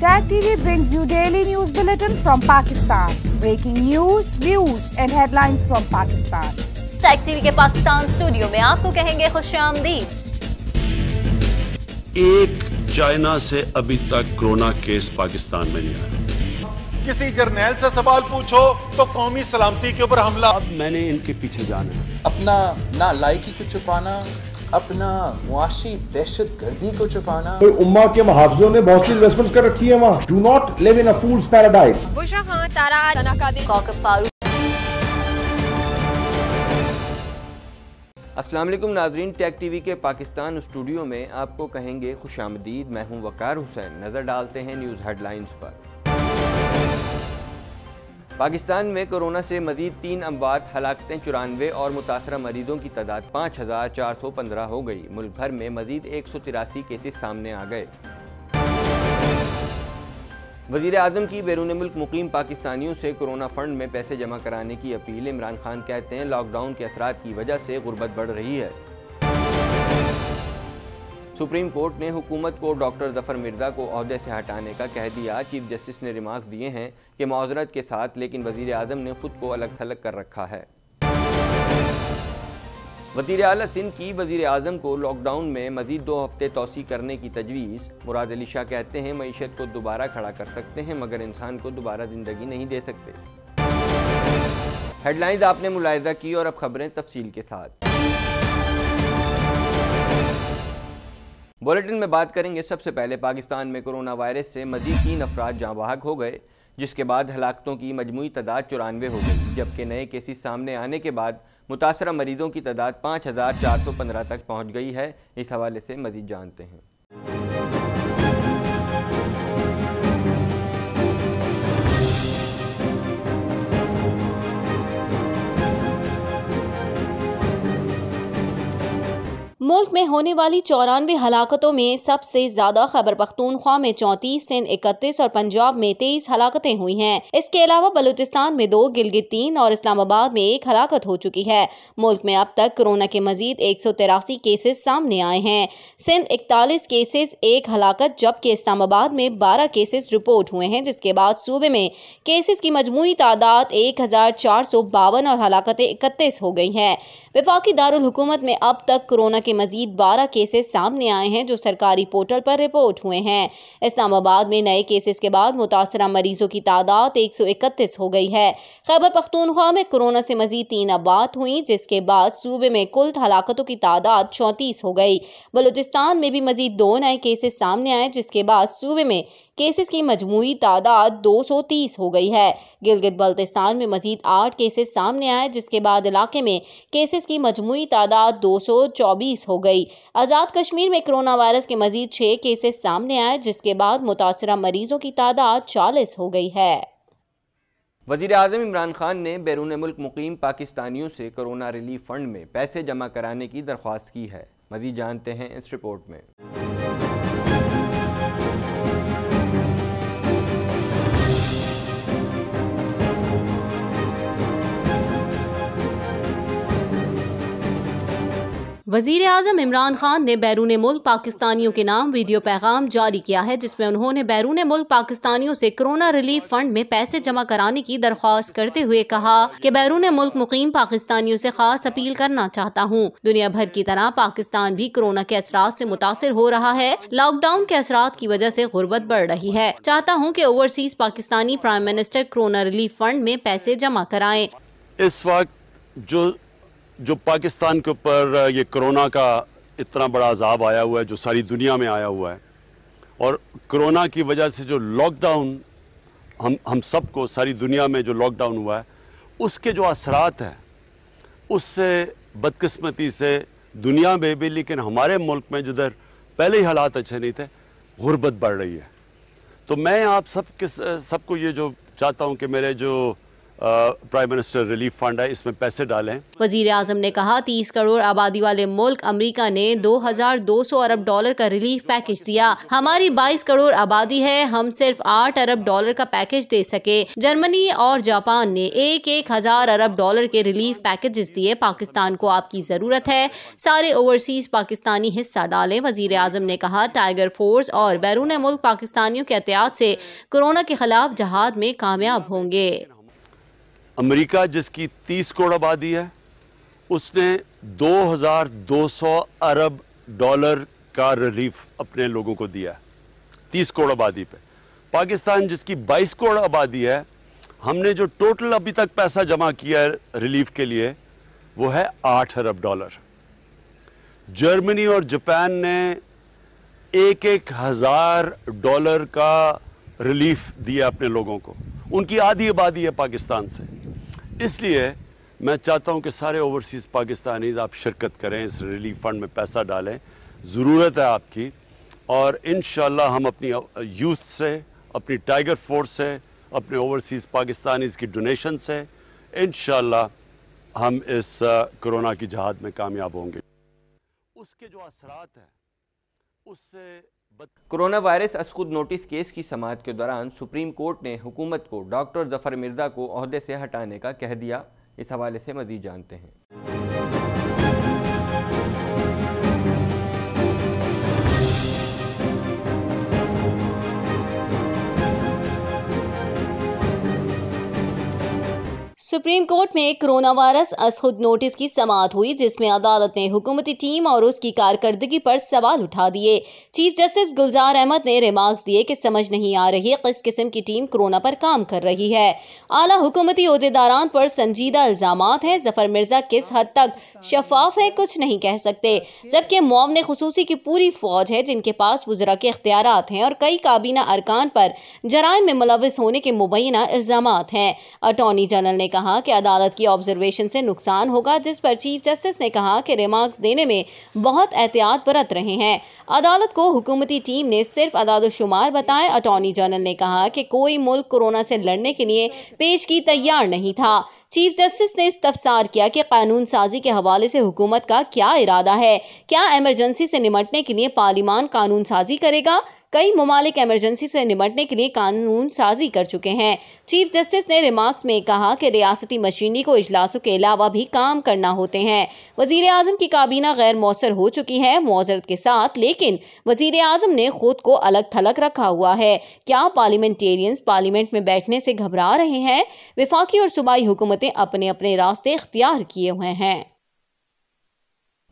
Tag TV brings you daily news bulletin from Pakistan. Breaking news, views and headlines from Pakistan. T V کے Pakistan studio میں آپ کو کہیں گے خوش آمدید ایک چائنا سے ابھی تک کرونا کیس پاکستان میں نہیں آیا کسی جرنیل سے سوال پوچھو تو قومی سلامتی کے اوپر حملہ اب میں نے ان کے پیچھے جانا اپنا نا لائکی کو چھپانا اپنا معاشی دہشت گردی کو چھپانا۔ امہ کے محافظوں نے بہت سی انویسٹمنٹ کر رکھی ہے وہاں۔ Do not live in fool's paradise Bushra Khan Sara کوکب فاروق۔ السلام علیکم ناظرین۔ ٹیک ٹی وی کے پاکستان اسٹوڈیو میں آپ کو کہیں گے خوش آمدید۔ میں ہوں وقار حسین۔ نظر ڈالتے ہیں نیوز ہیڈ لائنز پر۔ پاکستان میں کرونا سے مزید تین اموات، ہلاکتیں چورانوے اور متاثرہ مریضوں کی تعداد پانچ ہزار چار سو پندرہ ہو گئی۔ ملک بھر میں مزید ایک سو تراسی کیسز سامنے آ گئے۔ وزیر اعظم کی بیرون ملک مقیم پاکستانیوں سے کرونا فنڈ میں پیسے جمع کرانے کی اپیل، عمران خان کہتے ہیں، لاک ڈاؤن کے اثرات کی وجہ سے غربت بڑھ رہی ہے۔ سپریم کورٹ نے حکومت کو ڈاکٹر ظفر مرزا کو عہدے سے ہٹانے کا کہہ دیا چیف جسٹس نے ریمارکس دیے ہیں کہ معذرت کے ساتھ، لیکن وزیر اعظم نے خود کو الگ تھلگ کر رکھا ہے۔ وزیر اعلیٰ سندھ کی وزیر اعظم کو لاک ڈاؤن میں مزید دو ہفتے توسیع کرنے کی تجویز۔ مراد علی شاہ کہتے ہیں، معیشت کو دوبارہ کھڑا کر سکتے ہیں، مگر انسان کو دوبارہ زندگی نہیں دے سکتے۔ ہیڈ لائنز آپ نے ملاحظہ کی اور اب خبریں تفصیل کے ساتھ۔ بولٹن میں بات کریں گے، سب سے پہلے پاکستان میں کرونا وائرس سے مزید تین افراد جاں بحق ہو گئے، جس کے بعد ہلاکتوں کی مجموعی تعداد چورانوے ہو گئی، جبکہ نئے کیسز سامنے آنے کے بعد متاثرہ مریضوں کی تعداد پانچ ہزار چار سو پندرہ تک پہنچ گئی ہے۔ اس حوالے سے مزید جانتے ہیں۔ ملک میں ہونے والی چورانوے ہلاکتوں میں سب سے زیادہ خیبر پختونخوا میں چونتیس سندھ اکتیس اور پنجاب میں تیئیس ہلاکتیں ہوئی ہیں۔ اس کے علاوہ بلوچستان میں دو، گلگت تین اور اسلام آباد میں ایک ہلاکت ہو چکی ہے۔ ملک میں اب تک کرونا کے مزید ایک سو تراسی کیسز سامنے آئے ہیں۔ سندھ اکتالیس کیسز، ایک ہلاکت، جبکہ اسلام آباد میں بارہ کیسز رپورٹ ہوئے ہیں، جس کے بعد صوبے میں کیسز کی مجموعی تعداد ایک ہزار چار سو باون اور ہلاکتیں اکتیس ہو گئی ہیں۔ وفاقی دارالحکومت میں اب تک کرونا کے مزید بارہ کیسز سامنے آئے ہیں جو سرکاری پورٹل پر رپورٹ ہوئے ہیں۔ اسلام آباد میں نئے کیسز کے بعد متاثرہ مریضوں کی تعداد ایک سو اکتیس ہو گئی ہے۔ خیبر پختونخوا میں کرونا سے مزید تین ابات ہوئیں، جس کے بعد صوبے میں کل ہلاکتوں کی تعداد چونتیس ہو گئی۔ بلوچستان میں بھی مزید دو نئے کیسز سامنے آئے، جس کے بعد صوبے میں کیسز کی مجموعی تعداد دو سو تیس ہو گئی ہے۔ گلگت بلتستان میں مزید آٹھ کیسز سامنے آئے، جس کے بعد علاقے میں کیسز کی مجموعی تعداد دو سو چوبیس ہو گئی۔ آزاد کشمیر میں کرونا وائرس کے مزید چھ کیسز سامنے آئے، جس کے بعد متاثرہ مریضوں کی تعداد چالیس ہو گئی ہے۔ وزیر اعظم عمران خان نے بیرون ملک مقیم پاکستانیوں سے کرونا ریلیف فنڈ میں پیسے جمع کرانے کی درخواست کی ہے۔ مزید جانتے ہیں اس رپورٹ میں۔ وزیر اعظم عمران خان نے بیرون ملک پاکستانیوں کے نام ویڈیو پیغام جاری کیا ہے، جس میں انہوں نے بیرون ملک پاکستانیوں سے کرونا ریلیف فنڈ میں پیسے جمع کرانے کی درخواست کرتے ہوئے کہا کہ بیرون ملک مقیم پاکستانیوں سے خاص اپیل کرنا چاہتا ہوں۔ دنیا بھر کی طرح پاکستان بھی کرونا کے اثرات سے متاثر ہو رہا ہے۔ لاک ڈاؤن کے اثرات کی وجہ سے غربت بڑھ رہی ہے۔ چاہتا ہوں کہ overseas Pakistani prime minister corona relief fund میں پیسے جمع کرائیں۔ اس وقت جو جو پاکستان کے اوپر یہ کرونا کا اتنا بڑا عذاب آیا ہوا ہے، جو ساری دنیا میں آیا ہوا ہے، اور کرونا کی وجہ سے جو لاک ڈاؤن ہم ہم سب کو، ساری دنیا میں جو لاک ڈاؤن ہوا ہے، اس کے جو اثرات ہیں، اس سے بدقسمتی سے دنیا میں بھی، لیکن ہمارے ملک میں جدھر پہلے ہی حالات اچھے نہیں تھے، غربت بڑھ رہی ہے۔ تو میں آپ سب کے سب کو یہ جو چاہتا ہوں کہ میرے جو پرائم منسٹر ریلیف فنڈ ہے، اس میں پیسے ڈالیں۔ وزیر اعظم نے کہا، تیس کروڑ آبادی والے ملک امریکہ نے دو ہزار دو سو ارب ڈالر کا ریلیف پیکج دیا۔ ہماری بائیس کروڑ آبادی ہے، ہم صرف آٹھ ارب ڈالر کا پیکج دے سکے۔ جرمنی اور جاپان نے ایک ایک ہزار ارب ڈالر کے ریلیف پیکجز دیے۔ پاکستان کو آپ کی ضرورت ہے۔ سارے اوورسیز پاکستانی حصہ ڈالیں۔ وزیر اعظم نے کہا ٹائیگر فورس اور بیرون ملک پاکستانیوں کے احتیاط سے کورونا کے خلاف جہاد میں کامیاب ہوں گے۔ امریکہ جس کی تیس کروڑ آبادی ہے، اس نے دو ہزار دو سو ارب ڈالر کا ریلیف اپنے لوگوں کو دیا ہے، تیس کروڑ آبادی پہ۔ پاکستان جس کی بائیس کروڑ آبادی ہے، ہم نے جو ٹوٹل ابھی تک پیسہ جمع کیا ہے ریلیف کے لیے، وہ ہے آٹھ ارب ڈالر۔ جرمنی اور جاپان نے ایک ایک ہزار ڈالر کا ریلیف دیا اپنے لوگوں کو۔ ان کی آدھی آبادی ہے پاکستان سے۔ اس لیے میں چاہتا ہوں کہ سارے اوورسیز پاکستانیز آپ شرکت کریں، اس ریلیف فنڈ میں پیسہ ڈالیں۔ ضرورت ہے آپ کی۔ اور انشاءاللہ ہم اپنی یوتھ سے، اپنی ٹائیگر فورس سے، اپنے اوورسیز پاکستانیز کی ڈونیشن سے، انشاءاللہ ہم اس کرونا کی جہاد میں کامیاب ہوں گے۔ اس کے جو اثرات ہیں، اس سے کرونا وائرس اسخود نوٹس کیس کی سماعت کے دوران سپریم کورٹ نے حکومت کو ڈاکٹر ظفر مرزا کو عہدے سے ہٹانے کا کہہ دیا۔ اس حوالے سے مزید جانتے ہیں۔ سپریم کورٹ میں کرونا وائرس اسخد نوٹس کی سماعت ہوئی، جس میں عدالت نے حکومتی ٹیم اور اس کی کارکردگی پر سوال اٹھا دیے۔ چیف جسٹس گلزار احمد نے ریمارکس دیے کہ سمجھ نہیں آ رہی کس قسم کی ٹیم کرونا پر کام کر رہی ہے۔ اعلی حکومتی عہدیداران پر سنجیدہ الزامات ہیں۔ ظفر مرزا کس حد تک شفاف ہے کچھ نہیں کہہ سکتے، جبکہ معاون خصوصی کی پوری فوج ہے، جن کے پاس وزراء کے اختیارات ہیں اور کئی کابینہ ارکان پر جرائم میں ملوث ہونے کے مبینہ الزامات ہیں۔ اٹارنی جنرل نے کہا کہا کہ عدالت کی آبزرویشن سے نقصان ہوگا، جس پر چیف جسٹس نے کہا کہ ریمارکس دینے میں بہت احتیاط برت رہے ہیں۔ عدالت کو حکومتی ٹیم نے صرف عداد و شمار بتائے اٹارنی جنرل نے کہا کہ کوئی ملک کرونا سے لڑنے کے لیے پیش کی تیار نہیں تھا۔ چیف جسٹس نے استفسار کیا کہ قانون سازی کے حوالے سے حکومت کا کیا ارادہ ہے۔ کیا ایمرجنسی سے نمٹنے کے لیے پارلیمان قانون سازی کرے گا؟ کئی ممالک ایمرجنسی سے نمٹنے کے لیے قانون سازی کر چکے ہیں۔ چیف جسٹس نے ریمارکس میں کہا کہ ریاستی مشینری کو اجلاسوں کے علاوہ بھی کام کرنا ہوتے ہیں۔ وزیر اعظم کی کابینہ غیر مؤثر ہو چکی ہے معذرت کے ساتھ، لیکن وزیر اعظم نے خود کو الگ تھلگ رکھا ہوا ہے۔ کیا پارلیمنٹیرینز پارلیمنٹ میں بیٹھنے سے گھبرا رہے ہیں؟ وفاقی اور صوبائی حکومتیں اپنے اپنے راستے اختیار کیے ہوئے ہیں۔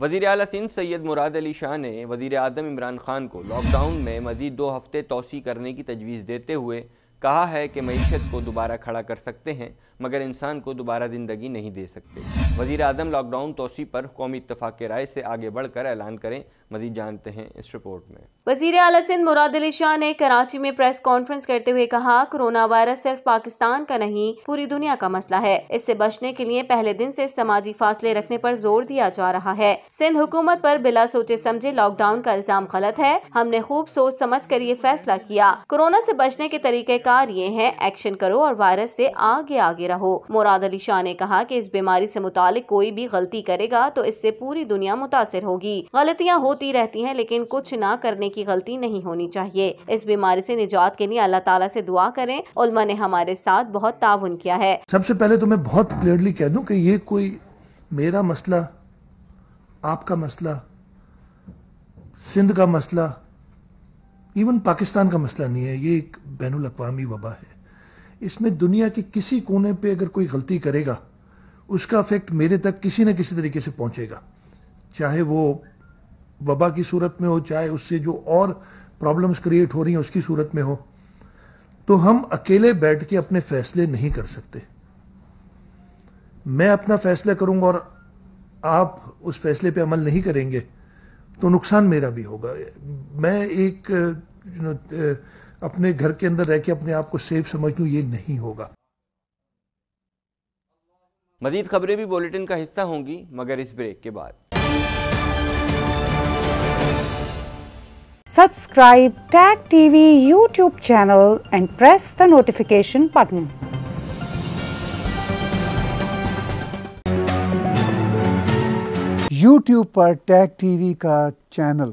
وزیر اعلیٰ سندھ سید مراد علی شاہ نے وزیر اعظم عمران خان کو لاک ڈاؤن میں مزید دو ہفتے توسیع کرنے کی تجویز دیتے ہوئے کہا ہے کہ معیشت کو دوبارہ کھڑا کر سکتے ہیں۔ مگر انسان کو دوبارہ زندگی نہیں دے سکتے۔ وزیر اعظم لاک ڈاؤن توسیع پر قومی اتفاق رائے سے آگے بڑھ کر اعلان کریں۔ مزید جانتے ہیں اس رپورٹ میں۔ وزیر اعلیٰ سندھ مراد علی شاہ نے کراچی میں پریس کانفرنس کرتے ہوئے کہا، کرونا وائرس صرف پاکستان کا نہیں، پوری دنیا کا مسئلہ ہے۔ اس سے بچنے کے لیے پہلے دن سے سماجی فاصلے رکھنے پر زور دیا جا رہا ہے۔ سندھ حکومت پر بلا سوچے سمجھے لاک ڈاؤن کا الزام غلط ہے۔ ہم نے خوب سوچ سمجھ کر یہ فیصلہ کیا۔ کورونا سے بچنے کے طریقہ کار یہ ہیں، ایکشن کرو اور وائرس سے آگے آگے رہو۔ مراد علی شاہ نے کہا کہ اس بیماری سے متعلق کوئی بھی غلطی کرے گا تو اس سے پوری دنیا متاثر ہوگی۔ غلطیاں ہوتی رہتی ہیں لیکن کچھ نہ کرنے کی غلطی نہیں ہونی چاہیے۔ اس بیماری سے نجات کے لیے اللہ تعالیٰ سے دعا کریں۔ علماء نے ہمارے ساتھ بہت تعاون کیا ہے۔ سب سے پہلے تو میں بہت کلیئرلی کہہ دوں کہ یہ کوئی میرا مسئلہ، آپ کا مسئلہ، سندھ کا مسئلہ، ایون پاکستان کا مسئلہ نہیں ہے۔ یہ ایک بین الاقوامی وبا ہے۔ اس میں دنیا کے کسی کونے پہ اگر کوئی غلطی کرے گا، اس کا افیکٹ میرے تک کسی نہ کسی طریقے سے پہنچے گا۔ چاہے وہ وبا کی صورت میں ہو، چاہے اس سے جو اور پرابلمس کریٹ ہو رہی ہیں، اس کی صورت میں ہو۔ تو ہم اکیلے بیٹھ کے اپنے فیصلے نہیں کر سکتے۔ میں اپنا فیصلہ کروں گا اور آپ اس فیصلے پہ عمل نہیں کریں گے تو نقصان میرا بھی ہوگا۔ میں ایک اپنے گھر کے اندر رہ کے اپنے آپ کو سیف سمجھ لوں یہ نہیں ہوگا۔ مزید خبریں بھی بولیٹن کا حصہ ہوں گی مگر اس بریک کے بعد۔ Subscribe Tech T V YouTube channel and press the notification button YouTube per Tech T V کا چینل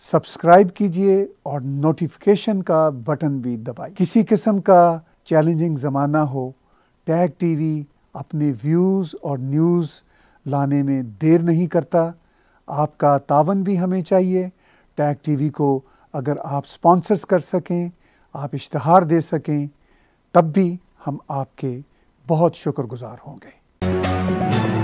سبسکرائب کیجیے اور نوٹیفیکیشن کا بٹن بھی دبائی کسی قسم کا چیلنجنگ زمانہ ہو، ٹیگ ٹی وی اپنے ویوز اور نیوز لانے میں دیر نہیں کرتا، آپ کا تعاون بھی ہمیں چاہیے۔ ٹیگ ٹی وی کو اگر آپ سپانسرز کر سکیں، آپ اشتہار دے سکیں، تب بھی ہم آپ کے بہت شکر گزار ہوں گے۔